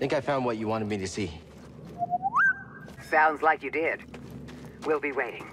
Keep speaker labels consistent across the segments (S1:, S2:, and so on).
S1: I think I found what you wanted me to see.
S2: Sounds like you did. We'll be waiting.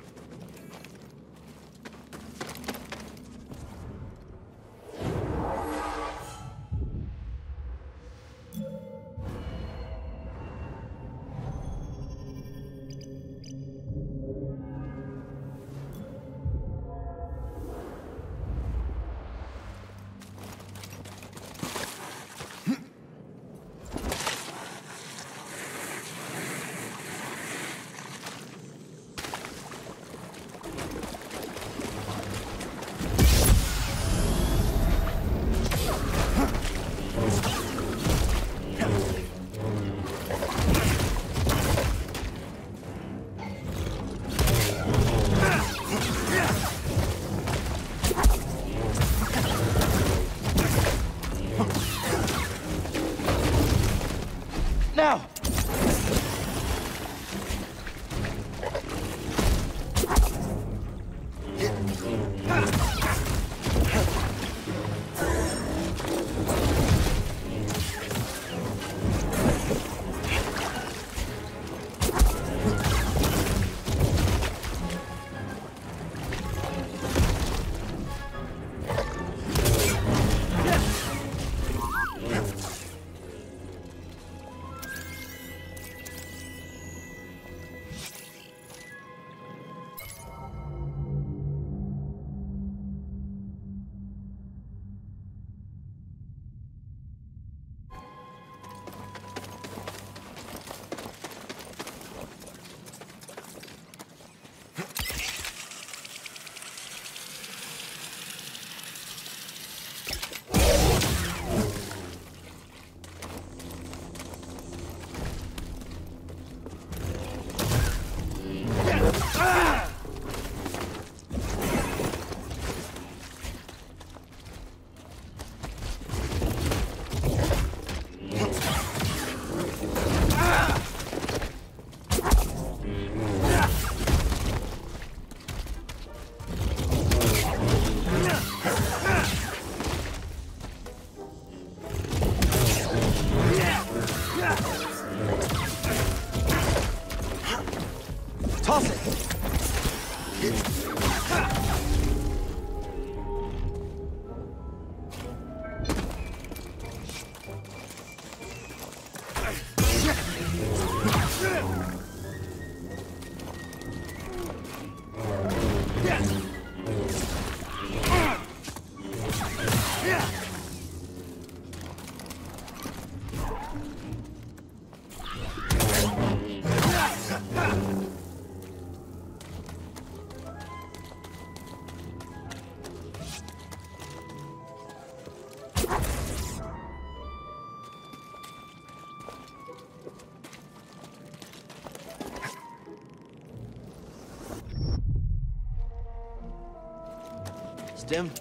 S1: Stim.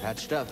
S1: Patched up.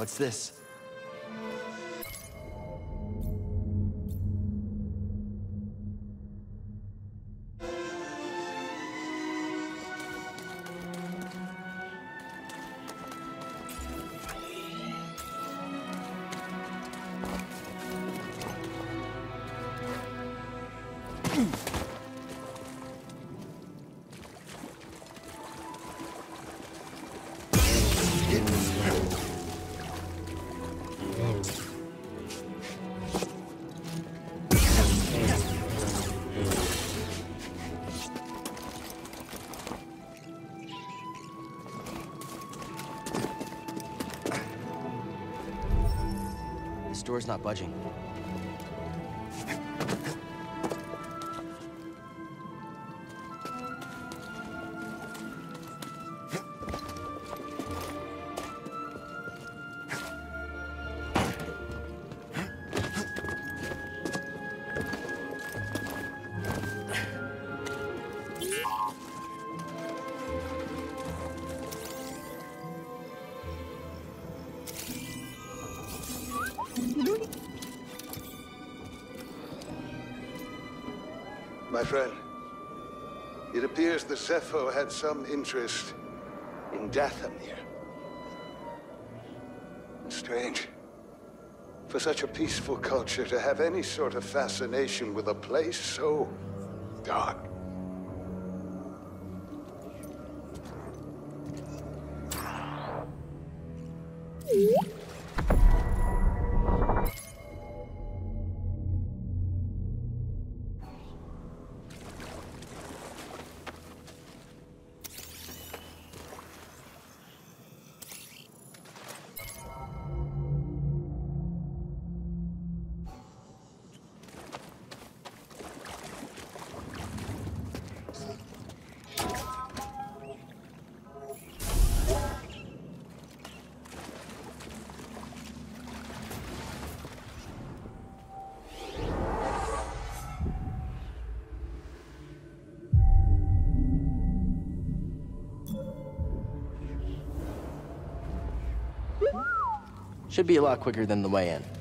S1: What's this? Door's not budging.
S3: My friend, it appears the Zeffo had some interest in Dathomir. Strange. For such a peaceful culture to have any sort of fascination with a place so dark. Should be a lot quicker than the way in.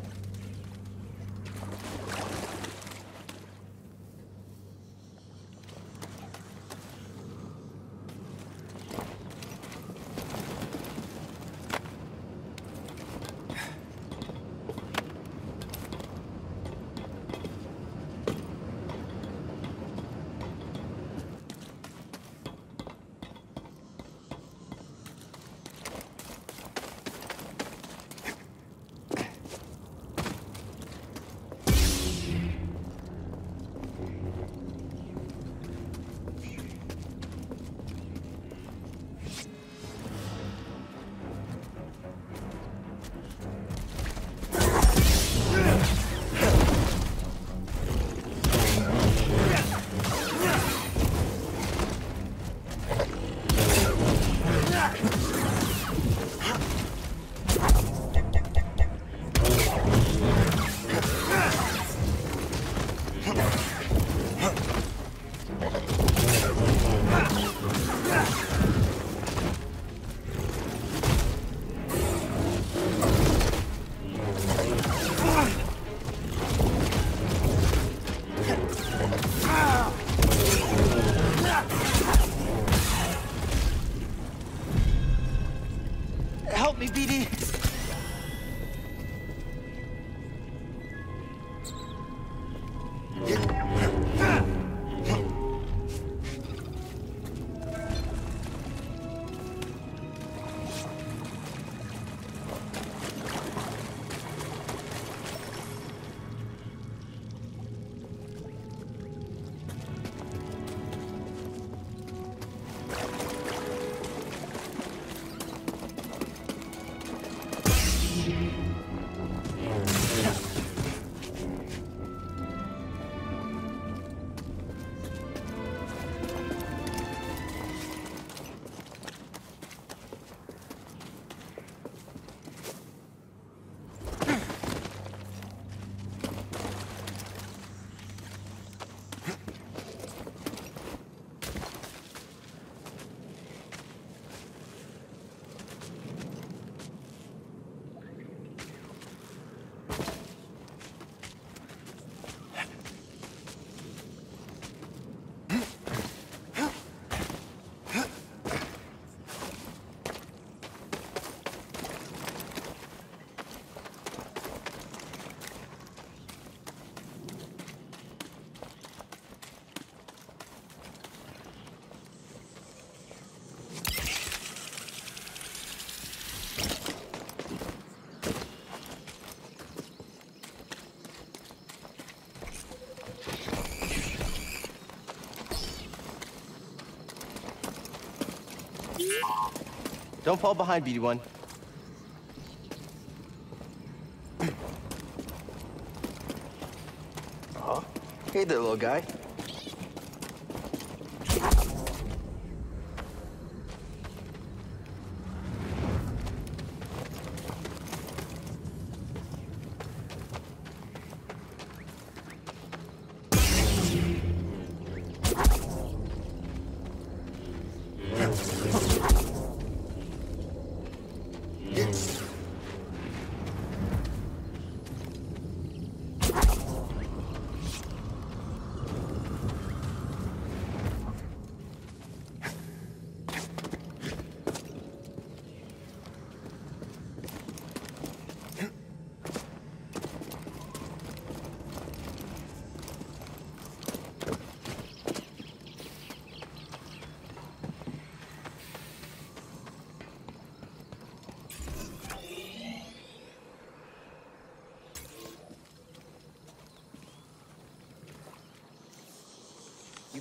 S1: Don't fall behind, BD1. Oh, uh-huh. hey there, little guy.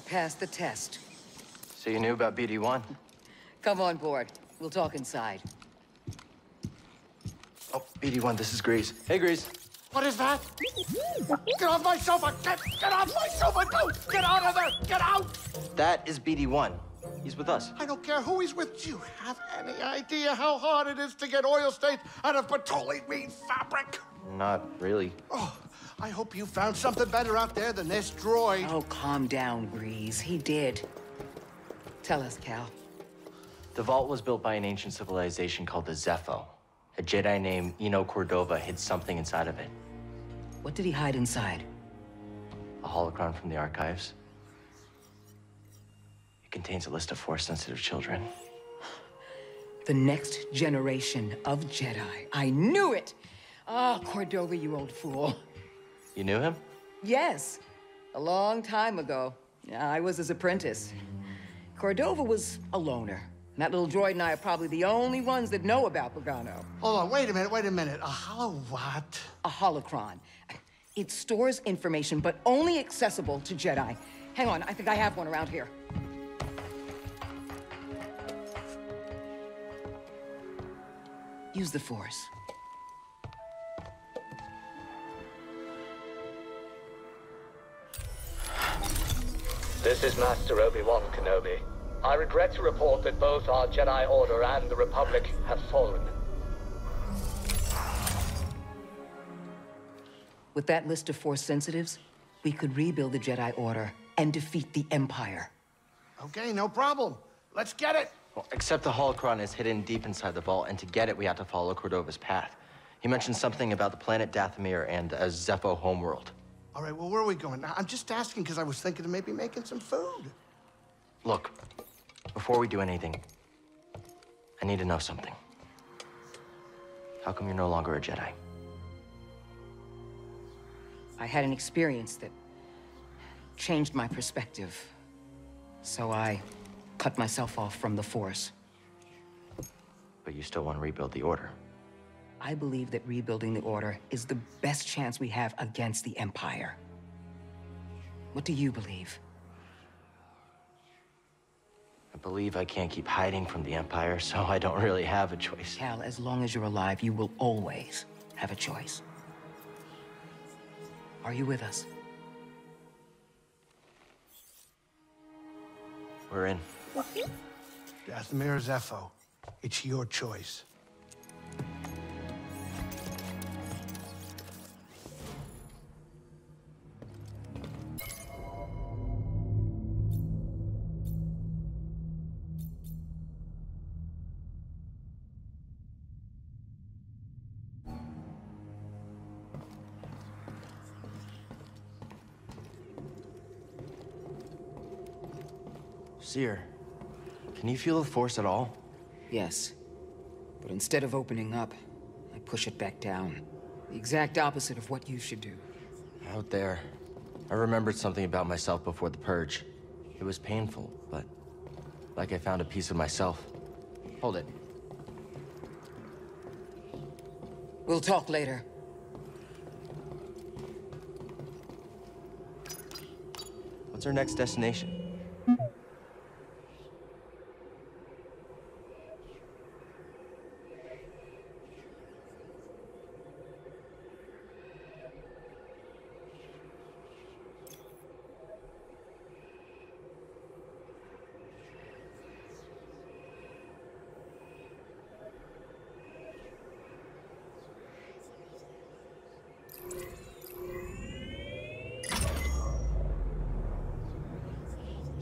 S2: Passed the test.
S1: So you knew about BD1?
S2: Come on board. We'll talk inside.
S1: Oh, BD1, this is Greez. Hey, Greez.
S4: What is that? Get off my sofa! Get, get off my sofa! Don't! Get out of there! Get out!
S1: That is BD1. He's with us.
S4: I don't care who he's with. Do you have any idea how hard it is to get oil stains out of petroleum fabric?
S1: Not really.
S4: Oh, I hope you found something better out there than this droid.
S2: Oh, calm down, Greez. He did. Tell us, Cal.
S1: The vault was built by an ancient civilization called the Zeffo. A Jedi named Eno Cordova hid something inside of it.
S2: What did he hide inside?
S1: A holocron from the archives. It contains a list of Force-sensitive children.
S2: The next generation of Jedi. I knew it! Ah, Cordova, you old fool.
S1: You knew him?
S2: Yes, a long time ago. I was his apprentice. Cordova was a loner. And that little droid and I are probably the only ones that know about Bogano.
S4: Hold on, wait a minute, wait a minute. A hollow what?
S2: A holocron. It stores information, but only accessible to Jedi. Hang on, I think I have one around here. Use the Force.
S5: This is Master Obi-Wan Kenobi. I regret to report that both our Jedi Order and the Republic have fallen.
S2: With that list of Force sensitives, we could rebuild the Jedi Order and defeat the Empire.
S4: Okay, no problem. Let's get it.
S1: Well, except the holocron is hidden deep inside the vault, and to get it, we have to follow Cordova's path. He mentioned something about the planet Dathomir and a Zeffo homeworld.
S4: All right, well, where are we going? I'm just asking because I was thinking of maybe making some food.
S1: Look, before we do anything, I need to know something. How come you're no longer a Jedi?
S2: I had an experience that changed my perspective. So I cut myself off from the Force.
S1: But you still want to rebuild the Order.
S2: I believe that rebuilding the Order is the best chance we have against the Empire. What do you believe?
S1: I believe I can't keep hiding from the Empire, so I don't really have a choice.
S2: Cal, as long as you're alive, you will always have a choice. Are you with us?
S1: We're in.
S4: Dathomir Zeffo, it's your choice.
S1: Can you feel the Force at all?
S2: Yes. But instead of opening up, I push it back down. The exact opposite of what you should do.
S1: Out there, I remembered something about myself before the Purge. It was painful, but like I found a piece of myself. Hold it.
S2: We'll talk later.
S1: What's our next destination?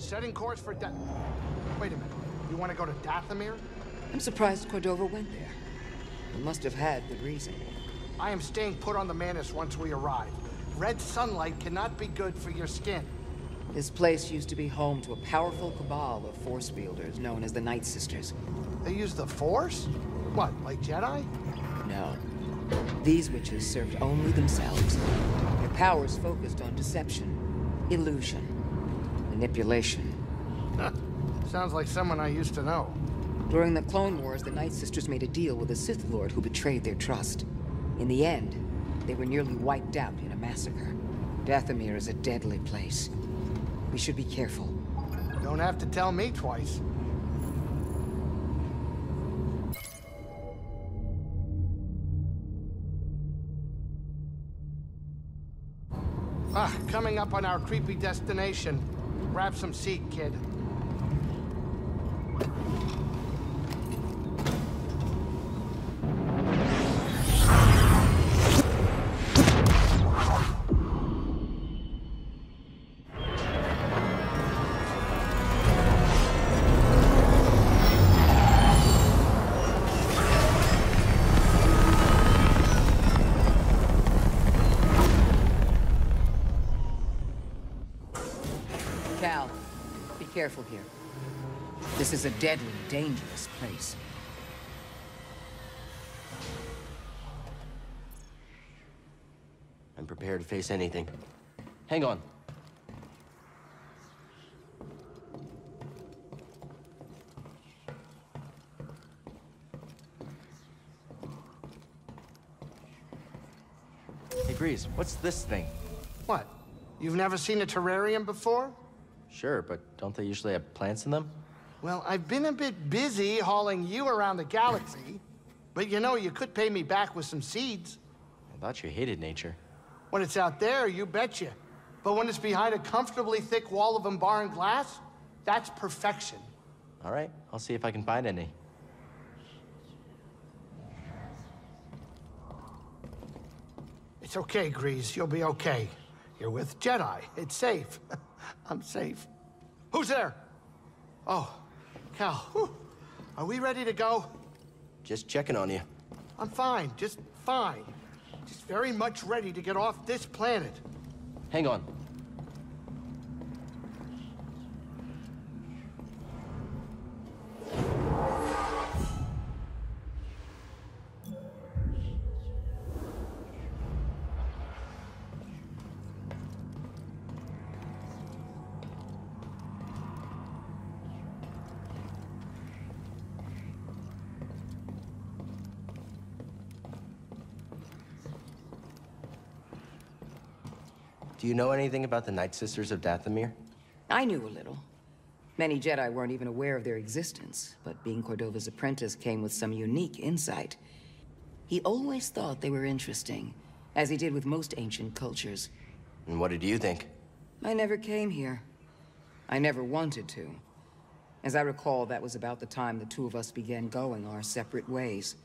S4: Setting course for Da... Wait a minute. You want to go to Dathomir?
S2: I'm surprised Cordova went there. He must have had good reason.
S4: I am staying put on the Mantis once we arrive. Red sunlight cannot be good for your skin.
S2: This place used to be home to a powerful cabal of force wielders known as the Night Sisters.
S4: They use the Force? What, like Jedi?
S2: No. These witches served only themselves. Their powers focused on deception, illusion, manipulation.
S4: Sounds like someone I used to know.
S2: During the Clone Wars, the Night Sisters made a deal with a Sith Lord who betrayed their trust. In the end, they were nearly wiped out in a massacre. Dathomir is a deadly place. We should be careful.
S4: Don't have to tell me twice. Ah, coming up on our creepy destination. Grab some seat, kid.
S2: Careful here. This is a deadly, dangerous place.
S1: I'm prepared to face anything. Hang on. Hey, Greez, what's this thing?
S4: What? You've never seen a terrarium before?
S1: Sure, but don't they usually have plants in them?
S4: Well, I've been a bit busy hauling you around the galaxy. But you know, you could pay me back with some seeds.
S1: I thought you hated nature.
S4: When it's out there, you betcha. But when it's behind a comfortably thick wall of Umbaran glass, that's perfection.
S1: All right, I'll see if I can find any.
S4: It's okay, Greez. You'll be okay. You're with Jedi. It's safe. I'm safe. Who's there? Oh, Cal. Whew. Are we ready to go?
S1: Just checking on you.
S4: I'm fine. Just fine. Just very much ready to get off this planet.
S1: Hang on. Do you know anything about the Night Sisters of Dathomir?
S2: I knew a little. Many Jedi weren't even aware of their existence, but being Cordova's apprentice came with some unique insight. He always thought they were interesting, as he did with most ancient cultures.
S1: And what did you think?
S2: I never came here. I never wanted to. As I recall, that was about the time the two of us began going our separate ways.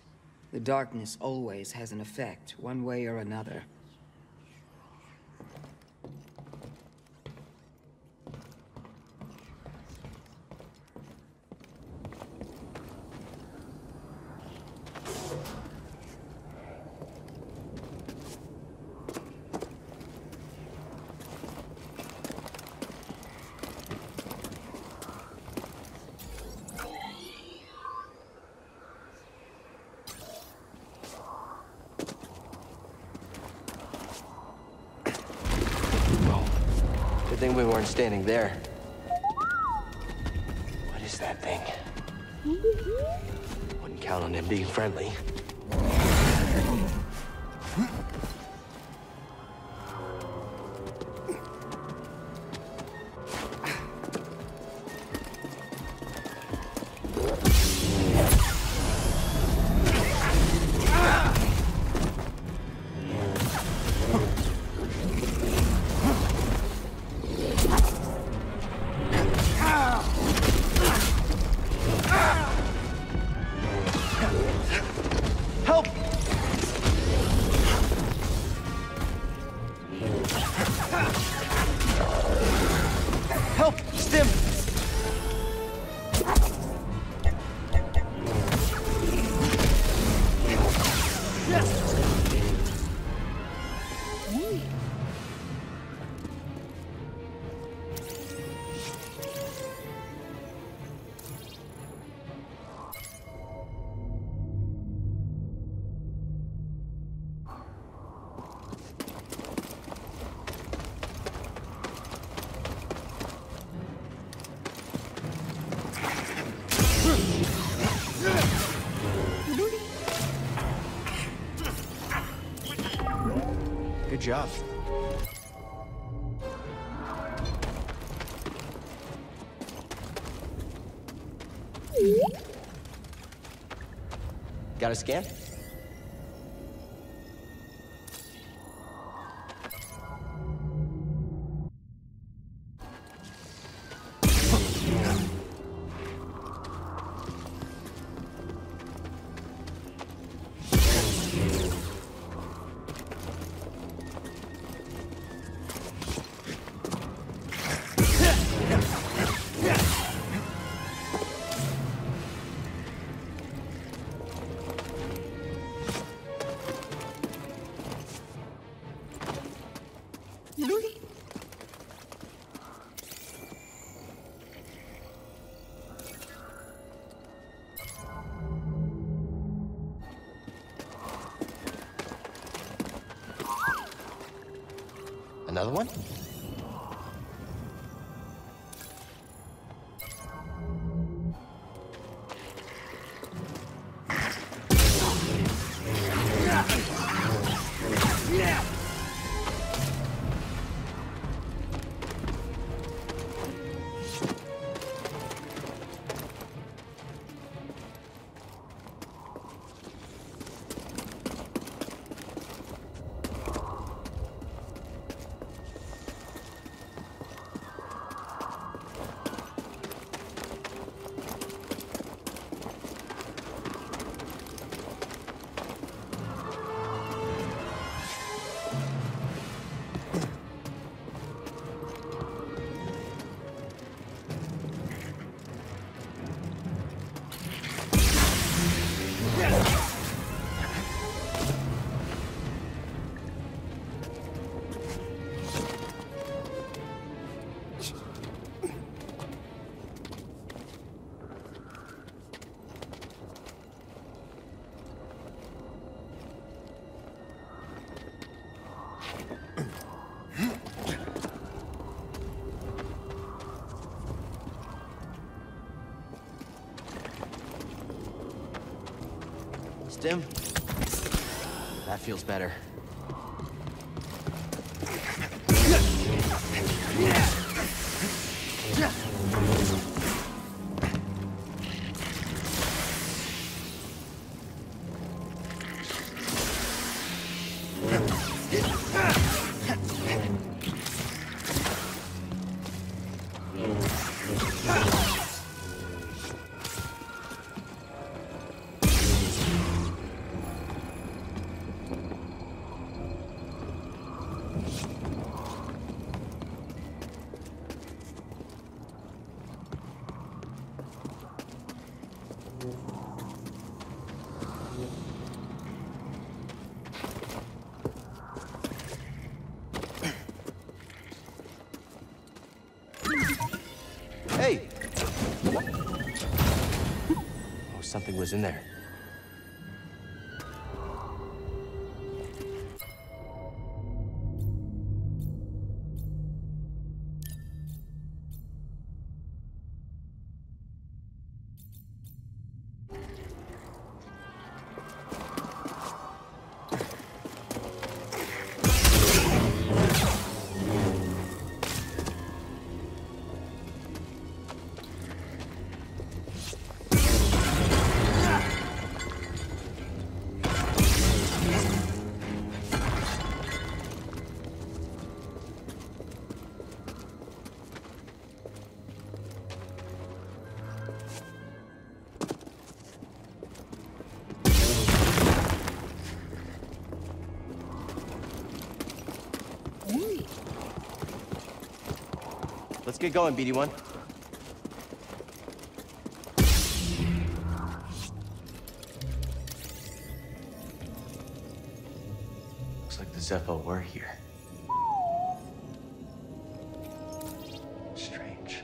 S2: The darkness always has an effect, one way or another.
S1: Good thing we weren't standing there. What is that thing? Wouldn't count on him being friendly. Good job. Got a scan? Stim? That feels better. Was in there. Get going, BD1. Looks like the Zeffo were here. Strange.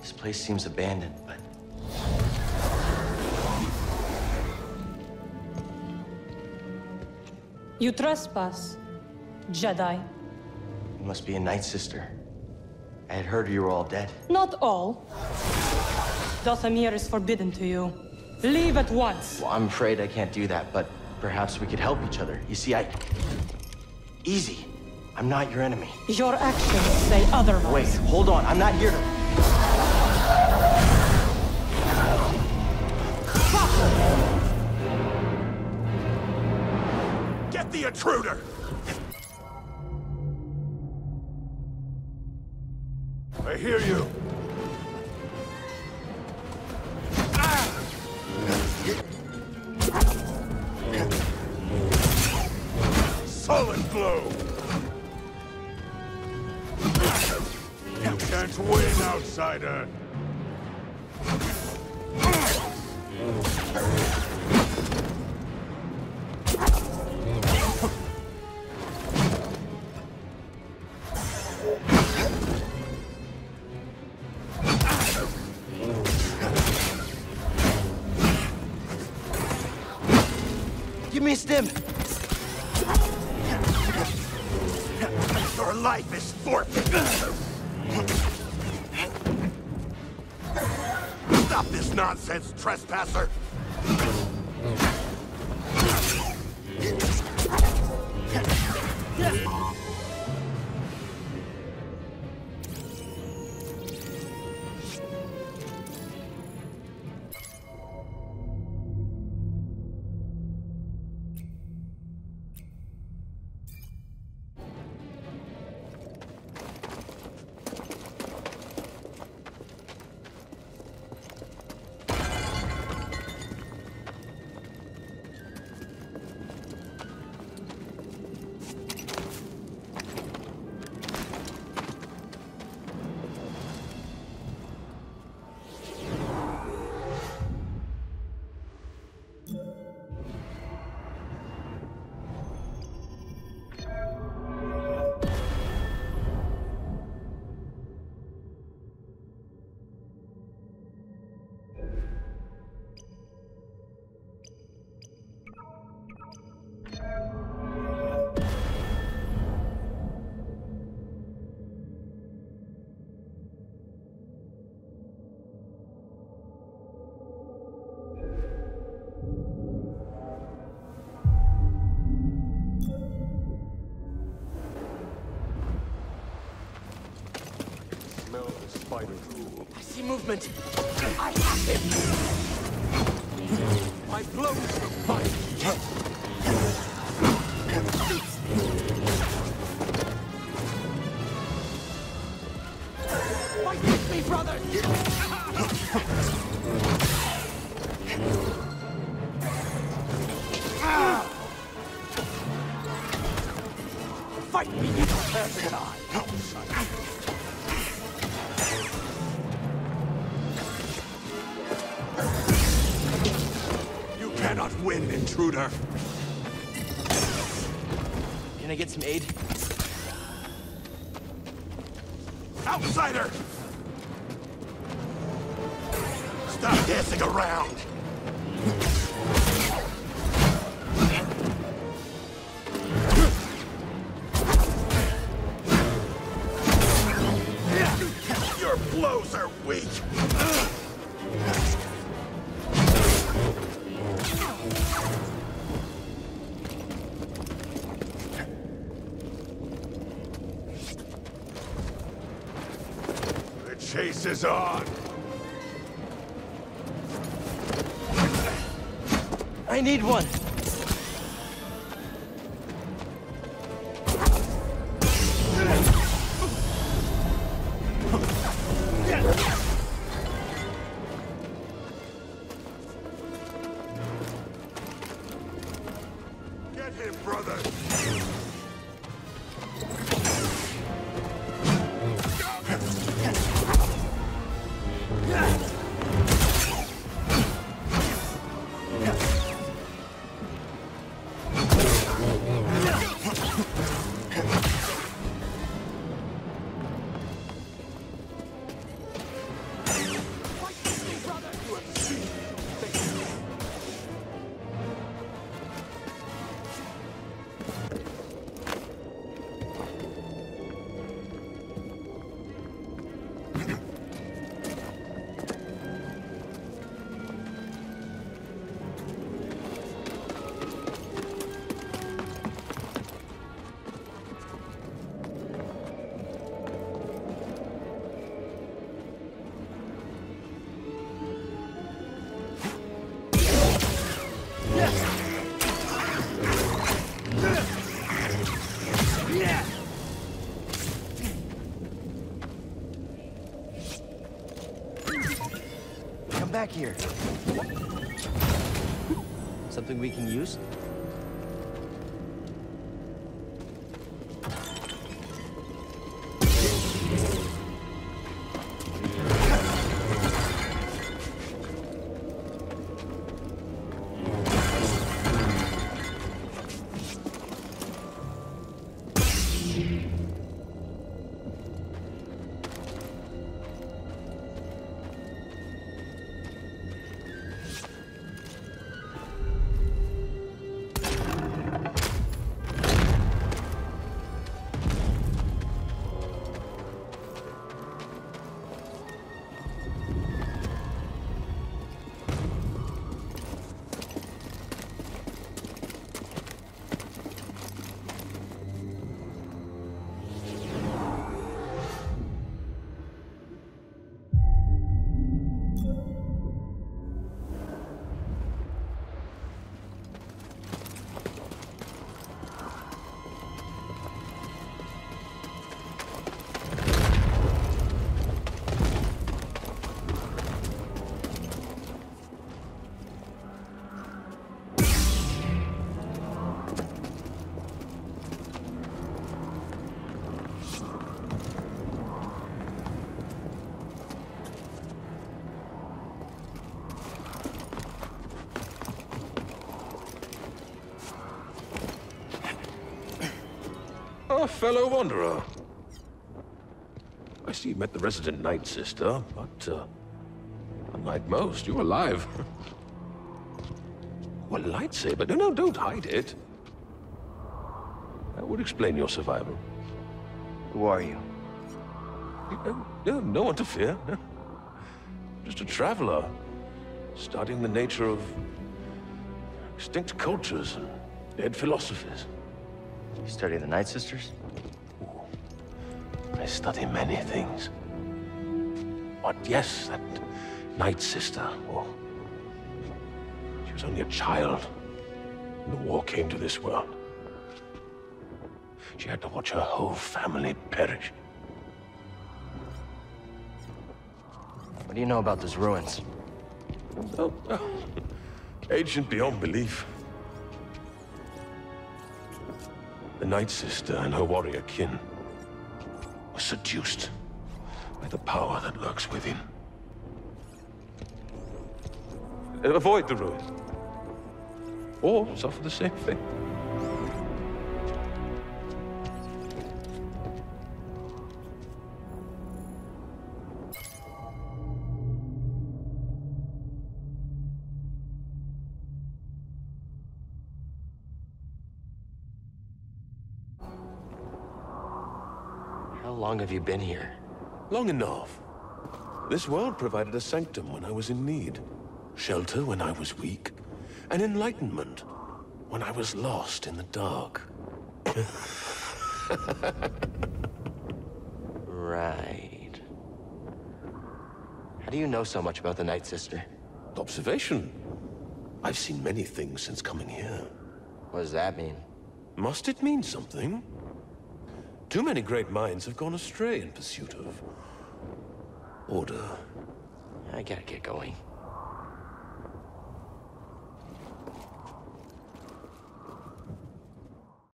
S1: This place seems abandoned, but...
S6: You trespass, Jedi.
S1: You must be a Night Sister. I had heard you were all dead.
S6: Not all. Dathomir is forbidden to you. Leave at once.
S1: Well, I'm afraid I can't do that, but perhaps we could help each other. You see, I... Easy. I'm not your enemy.
S6: Your actions say otherwise.
S1: Wait, hold on. I'm not here to...
S7: Get the intruder!
S1: Me a stim!
S7: Your life is forfeit! Stop this nonsense, trespasser!
S1: Movement.
S7: I have him! My blows Outsider! Stop dancing around!
S1: Back here? Something we can use?
S8: Fellow wanderer. I see you met the resident Night Sister, but, uh, unlike most, you're alive. well, lightsaber? No, no, don't hide it. That would explain your survival.
S1: Who are you?
S8: No, no, no one to fear. Just a traveler, studying the nature of extinct cultures and dead philosophies.
S1: You study the Night Sisters?
S8: I study many things. But yes, that Night Sister, oh, she was only a child when the war came to this world. She had to watch her whole family perish.
S1: What do you know about those ruins?
S8: Oh, oh, ancient beyond belief. The Night Sister and her warrior kin were seduced by the power that lurks within. Avoid the ruin. Or suffer the same fate.
S1: Have you been here?
S8: Long enough. This world provided a sanctum when I was in need, shelter when I was weak, and enlightenment when I was lost in the dark.
S1: Right. How do you know so much about the Night Sister?
S8: Observation. I've seen many things since coming here.
S1: What does that mean?
S8: Must it mean something? Too many great minds have gone astray in pursuit of order.
S1: I gotta get going.